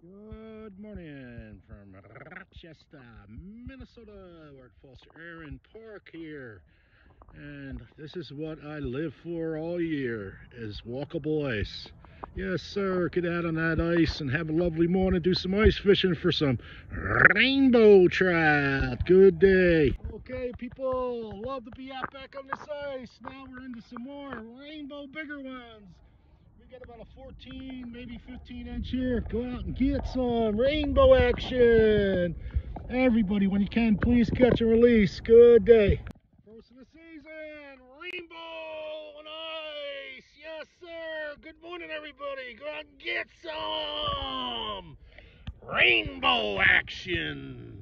Good morning from Rochester, Minnesota. We're at Foster Arend Park here. And this is what I live for all year, is walkable ice. Yes, sir, get out on that ice and have a lovely morning. Do some ice fishing for some rainbow trout. Good day. Okay, people, love to be out back on this ice. Now we're into some more rainbow bigger ones got about a 14, maybe 15 inch here. Go out and get some rainbow action. Everybody, when you can, please catch and release. Good day. First of the season, rainbow on ice. Yes, sir. Good morning, everybody. Go out and get some rainbow action.